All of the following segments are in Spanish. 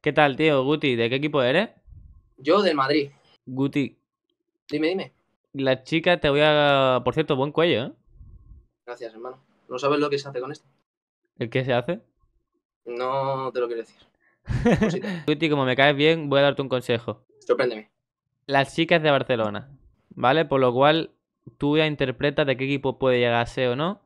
¿Qué tal, tío? Guti, ¿de qué equipo eres? Yo del Madrid. Guti, Dime, dime. la chica te voy a... Por cierto, buen cuello, ¿eh? Gracias, hermano. ¿No sabes lo que se hace con esto? ¿El qué se hace? No te lo quiero decir. Guti, como me caes bien, voy a darte un consejo. Sorpréndeme. Las chicas de Barcelona, ¿vale? Por lo cual, tú ya interpretas de qué equipo puede llegar a ser o no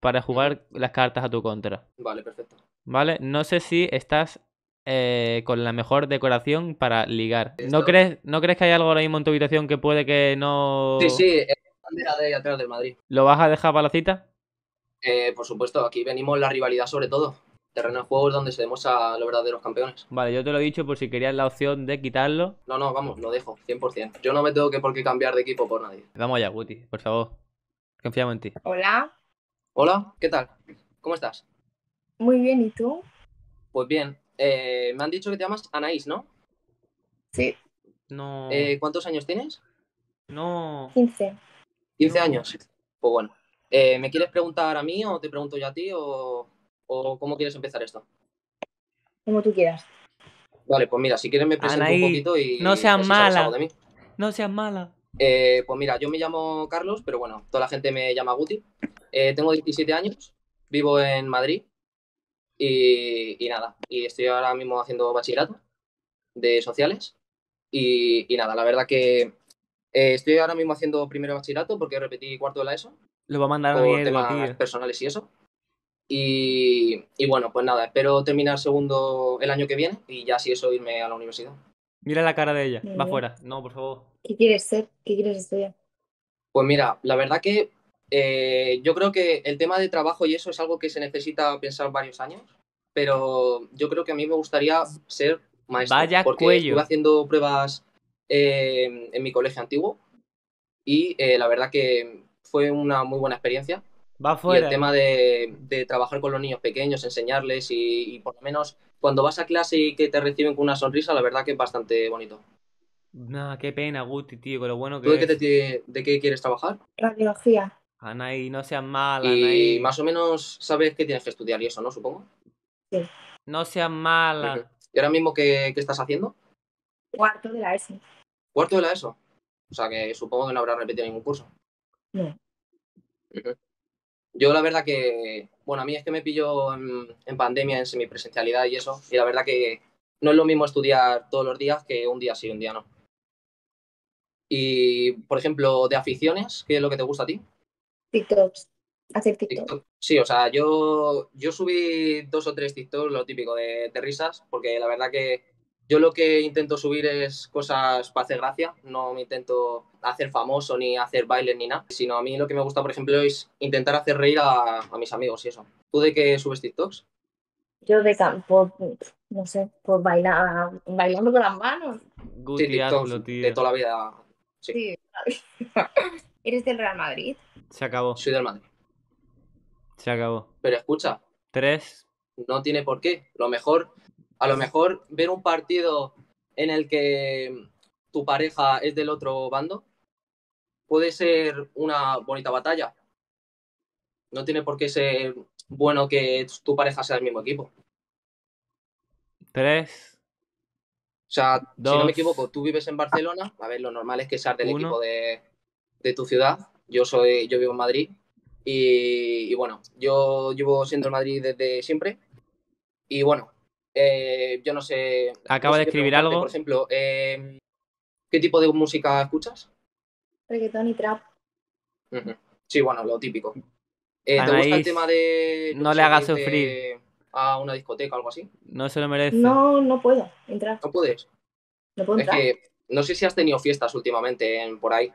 para jugar las cartas a tu contra, Vale, perfecto. ¿vale? No sé si estás eh, con la mejor decoración para ligar. ¿No crees, ¿No crees que hay algo ahora mismo en tu habitación que puede que no... Sí, sí, eh, bandera de atrás del Madrid. ¿Lo vas a dejar para la cita? Eh, por supuesto, aquí venimos la rivalidad sobre todo. Terreno de juego es donde se demuestra los verdaderos campeones. Vale, yo te lo he dicho por si querías la opción de quitarlo. No, no, vamos, lo dejo, 100%. Yo no me tengo que por qué cambiar de equipo por nadie. Vamos allá, Guti, por favor. Confiamos en ti. Hola, Hola, ¿qué tal? ¿Cómo estás? muy bien, ¿y tú? Pues bien, eh, me han dicho que te llamas Anaís, ¿no? Sí, No. Eh, ¿Cuántos años tienes? No. 15. 15 años. Pues bueno. Eh, ¿Me quieres preguntar a mí o te pregunto yo a ti o, o cómo quieres empezar esto? Como tú quieras. Vale, pues mira, si quieres me presento Anaí, un poquito y no seas mala. de mí. No seas mala. Eh, pues mira, yo me llamo Carlos, pero bueno, toda la gente me llama Guti. Eh, tengo 17 años, vivo en Madrid y, y nada, y estoy ahora mismo haciendo bachillerato de sociales y, y nada, la verdad que eh, estoy ahora mismo haciendo primero bachillerato porque repetí cuarto de la ESO Lo va a mandar a por mierda, temas tío. personales y eso. Y, y bueno, pues nada, espero terminar segundo el año que viene y ya si eso irme a la universidad. Mira la cara de ella. Muy Va bien. fuera. No, por favor. ¿Qué quieres ser? ¿Qué quieres estudiar? Pues mira, la verdad que eh, yo creo que el tema de trabajo y eso es algo que se necesita pensar varios años, pero yo creo que a mí me gustaría ser maestro. Vaya porque cuello. estuve haciendo pruebas eh, en mi colegio antiguo y eh, la verdad que fue una muy buena experiencia. Va Y fuera. el tema de, de trabajar con los niños pequeños, enseñarles y, y por lo menos cuando vas a clase y que te reciben con una sonrisa, la verdad que es bastante bonito. Nah, qué pena, Guti, tío, con lo bueno ¿Tú que de qué, te- de qué quieres trabajar? Radiología. Anaí, no seas mala, Y Anaí. más o menos sabes que tienes que estudiar y eso, ¿no? Supongo. No seas mala. ¿Y ahora mismo qué, qué estás haciendo? Cuarto de la ESO. Cuarto de la ESO. O sea que supongo que no habrás repetido ningún curso. No. Yo la verdad que, bueno, a mí es que me pilló en, en pandemia, en semipresencialidad y eso, y la verdad que no es lo mismo estudiar todos los días que un día sí, un día no. Y, por ejemplo, de aficiones, ¿qué es lo que te gusta a ti? TikToks. Hacer TikTok. TikTok. Sí, o sea, yo, yo subí dos o tres TikToks, lo típico de, de risas, porque la verdad que yo lo que intento subir es cosas para hacer gracia, no me intento hacer famoso ni hacer bailes ni nada, sino a mí lo que me gusta, por ejemplo, es intentar hacer reír a, a mis amigos y eso. ¿Tú de qué subes TikToks? Yo de campo, no sé, por bailar, bailando con las manos. Guti, sí, hazlo, TikToks tío. de toda la vida. Sí, Sí. ¿Eres del Real Madrid? Se acabó. soy del Madrid. Se acabó. Pero escucha, Tres. no tiene por qué. Lo mejor, a lo mejor ver un partido en el que tu pareja es del otro bando puede ser una bonita batalla. No tiene por qué ser bueno que tu pareja sea del mismo equipo. Tres. O sea, si no Dos. me equivoco, tú vives en Barcelona, a ver, lo normal es que seas del Uno. equipo de, de tu ciudad. Yo soy, yo vivo en Madrid. Y, y bueno, yo llevo siendo el Madrid desde siempre. Y bueno, eh, yo no sé. Acaba no sé de escribir algo. Por ejemplo, eh, ¿qué tipo de música escuchas? Reggaetón y trap. Sí, bueno, lo típico. Eh, ¿Te gusta el tema de. no le hagas sufrir. A una discoteca o algo así. No se lo merece. No, no puedo entrar. No puedes. No puedo Es entrar. que no sé si has tenido fiestas últimamente en, por ahí.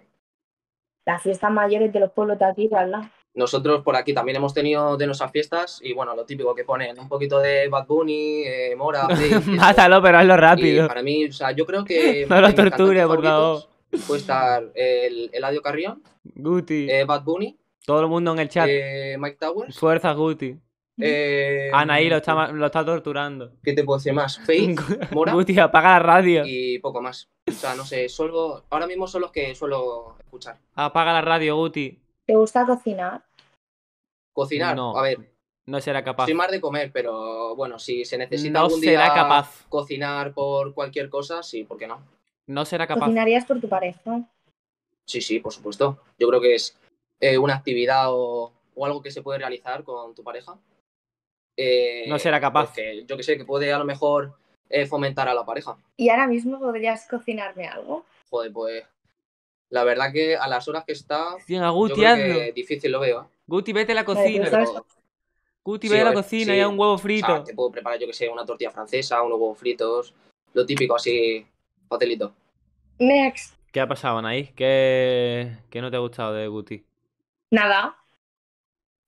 Las fiestas mayores de los pueblos de aquí, ¿verdad? Nosotros por aquí también hemos tenido de nuestras fiestas y bueno, lo típico que ponen, un poquito de Bad Bunny, eh, Mora. Mátalo, pero hazlo Y rápido. para mí, o sea, yo creo que No lo tortures, por favoritos puede estar el Eladio Carrión, Guti. eh, Bad Bunny, Todo el mundo en el chat. eh, Mike Towers, Fuerza, Guti. Eh, Anaí lo está, ma- lo está torturando. ¿Qué te puedo decir más? Faith, Mora Guti, apaga la radio. y poco más. O sea, no sé, solo ahora mismo son los que suelo escuchar. Apaga la radio, Guti. ¿Te gusta cocinar? Cocinar, No. a ver, No será capaz. Soy más de comer, pero bueno, si se necesita No algún será día capaz. cocinar por cualquier cosa, sí, ¿por qué no? No será capaz. ¿Cocinarías por tu pareja? Sí, sí, por supuesto. Yo creo que es eh, una actividad o, o algo que se puede realizar con tu pareja. Eh, No será capaz. pues que, yo que sé, que puede a lo mejor eh, fomentar a la pareja. ¿Y ahora mismo podrías cocinarme algo? Joder, pues la verdad que a las horas que está, yo Guti, creo que difícil lo veo. ¿eh? Guti, vete a la cocina. Guti, Sí, ve a la cocina sí. y a un huevo o frito. sea, te puedo preparar, yo que sé, una tortilla francesa, unos huevos fritos, lo típico así, facilito. Next. ¿Qué ha pasado, Anaís? ¿Qué... ¿Qué no te ha gustado de Guti? Nada.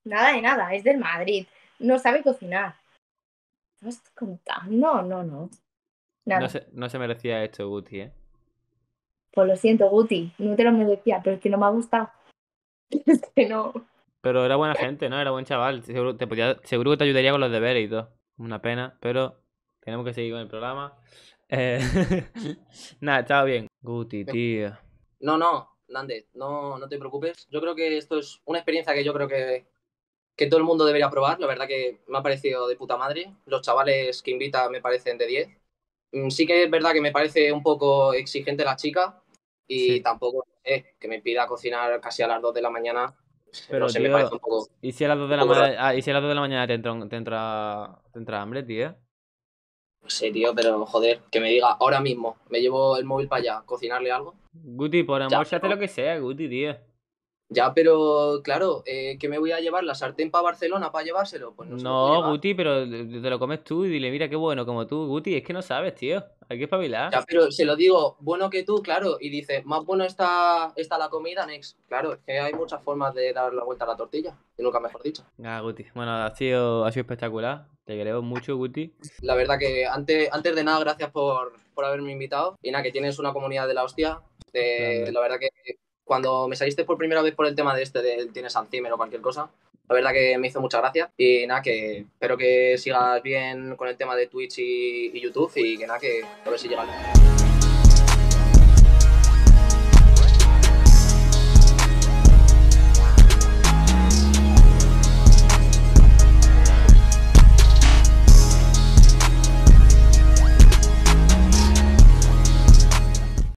Nada de nada. Es del Madrid. No sabe cocinar. ¿No estás contando? No, no. Nada. No se, no se merecía esto, Guti, ¿eh? Pues lo siento, Guti. No te lo merecía, pero es que no me ha gustado. Es que no. Pero era buena gente, ¿no? Era buen chaval. Seguro, te podía- seguro que te ayudaría con los deberes y todo. Una pena, pero tenemos que seguir con el programa. Eh, Nada, estaba bien. Guti, tío. No, no, Nández, no, no te preocupes. Yo creo que esto es una experiencia que yo creo que, que todo el mundo debería probar. La verdad que me ha parecido de puta madre. Los chavales que invita me parecen de 10. Mm, Sí que es verdad que me parece un poco exigente la chica y Sí. tampoco eh, que me pida cocinar casi a las 2 de la mañana. Pero, no sé, me parece un poco... ¿Y si a las 2 de la, ma- ah, ¿y si a las 2 de la mañana te entra, te entra, te entra hambre, tío? No sé, tío, pero joder, que me diga ahora mismo, me llevo el móvil para allá, cocinarle algo. Guti, por Ya, amor, se hace pero- lo que sea, Guti, tío. Ya, pero claro, eh, ¿que me voy a llevar la sartén para Barcelona para llevárselo? Pues no, No. Guti, pero te lo comes tú y dile, mira qué bueno como tú, Guti. Es que no sabes, tío. Hay que espabilar. Ya, pero se lo digo, bueno que tú, claro, y dice, más bueno está, está la comida, Next. Claro, es que hay muchas formas de dar la vuelta a la tortilla, y nunca mejor dicho. Ah, Guti. Bueno, ha sido, ha sido espectacular. Te queremos mucho, Guti. La verdad que antes, antes de nada, gracias por, por haberme invitado. Y nada, que tienes una comunidad de la hostia. Grande. la verdad que cuando me saliste por primera vez por el tema de este, de tienes Alzheimer o cualquier cosa, la verdad que me hizo mucha gracia. Y nada, que espero que sigas bien con el tema de Twitch y, y YouTube y que nada, que a ver si llega.